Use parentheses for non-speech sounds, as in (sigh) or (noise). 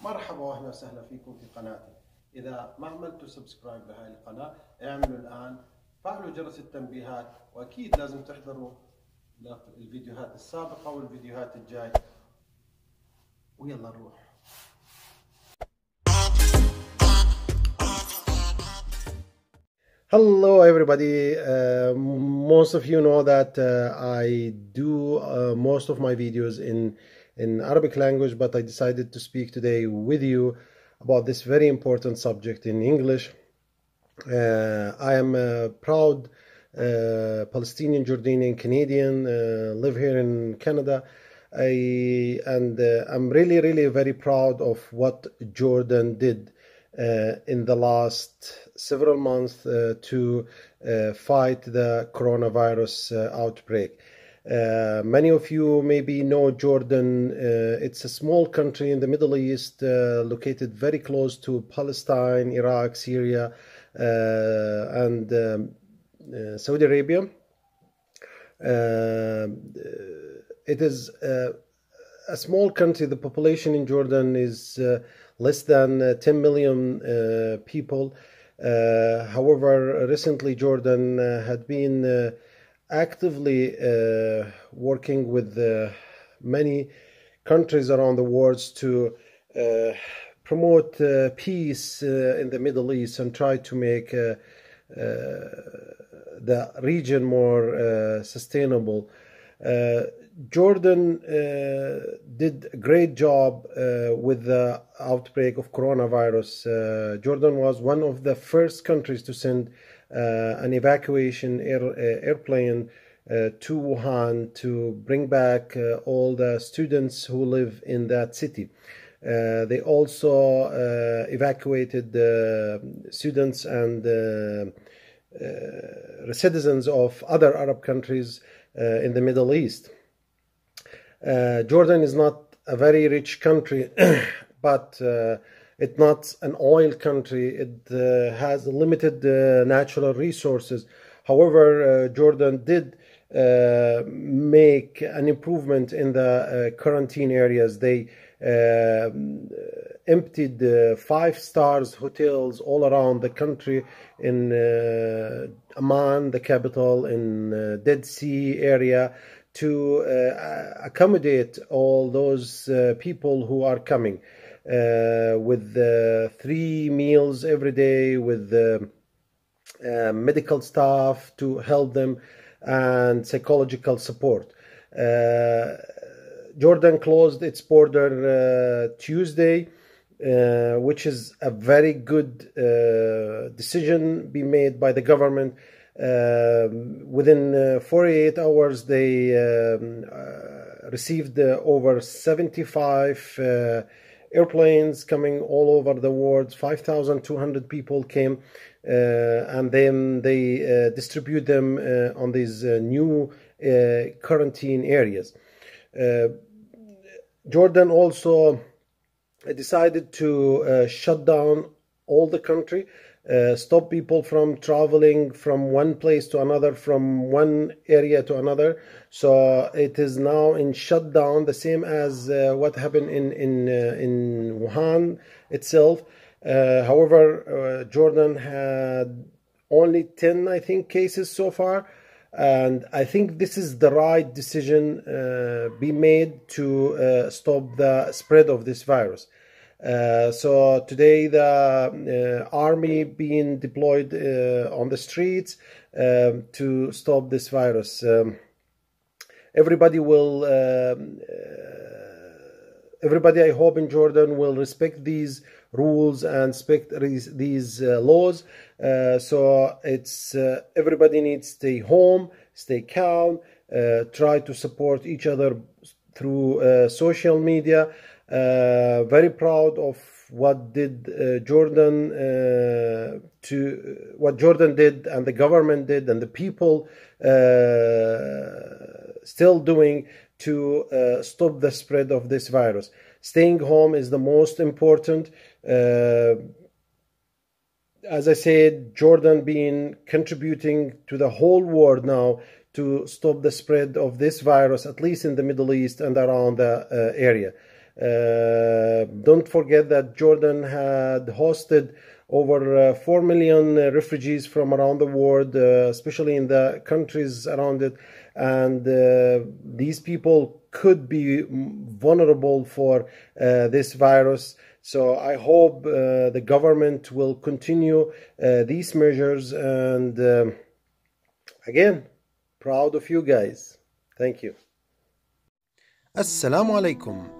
مرحبا واهلا وسهلا فيكم في قناتي. إذا ما عملتوا سبسكرايب لهاي القناة اعملوا الآن فعلوا جرس التنبيهات وأكيد لازم تحضروا الفيديوهات السابقة والفيديوهات الجاي. ويلا نروح. Hello everybody, uh, most of you know that uh, I do uh, most of my videos in, in Arabic language but I decided to speak today with you about this very important subject in English. Uh, I am a proud uh, Palestinian, Jordanian, Canadian, uh, live here in Canada. I, and I'm really, really very proud of what Jordan did uh, in the last several months uh, to uh, fight the coronavirus outbreak. Uh, many of you maybe know Jordan. Uh, it's a small country in the Middle East, uh, located very close to Palestine, Iraq, Syria, and um, Saudi Arabia. it is a small country. The population in Jordan is less than uh, 10 million uh, people. Uh, however, recently Jordan had been actively working with many countries around the world to promote uh, peace uh, in the Middle East and try to make uh, the region more sustainable. Jordan uh, did a great job uh, with the outbreak of coronavirus. Uh, Jordan was one of the first countries to send uh, an evacuation air, uh, airplane uh, to Wuhan to bring back all the students who live in that city. they also evacuated the students and citizens of other Arab countries in the Middle East. Uh, Jordan is not a very rich country, (coughs) but uh, it's not an oil country. It uh, has limited uh, natural resources. However, uh, Jordan did uh, make an improvement in the quarantine areas. They emptied five stars hotels all around the country in Amman, the capital, in Dead Sea area to uh, accommodate all those uh, people who are coming uh, with three meals every day, with medical staff to help them, and psychological support. Jordan closed its border Tuesday. Uh, which is a very good uh, decision be made by the government um, within uh, 48 hours, they um, uh, received uh, over 75 airplanes coming all over the world. 5,200 people came, uh, and then they uh, distribute them uh, on these new quarantine areas. Jordan also decided to shut down all the country uh, stop people from traveling from one place to another, from one area to another. So it is now in shutdown, the same as uh, what happened in in uh, in Wuhan itself. Uh, however, uh, Jordan had only ten, I think, cases so far. And I think this is the right decision uh, be made to stop the spread of this virus. Uh, so today the uh, army being deployed uh, on the streets um, to stop this virus. Um, everybody will, um, uh, everybody I hope in Jordan will respect these rules and respect these uh, laws. so it's everybody needs to stay home, stay calm, try to support each other through social media. Uh, very proud of what did uh, Jordan uh, to what Jordan did and the government did and the people still doing to uh, stop the spread of this virus. Staying home is the most important. Uh, as I said, Jordan being contributing to the whole world now to stop the spread of this virus, at least in the Middle East and around the uh, area. Uh, don't forget that Jordan had hosted over uh, 4 million uh, refugees from around the world, especially in the countries around it. And these people could be vulnerable for this virus. So I hope uh, the government will continue uh, these measures. And um, again, proud of you guys. Thank you. Assalamu alaikum.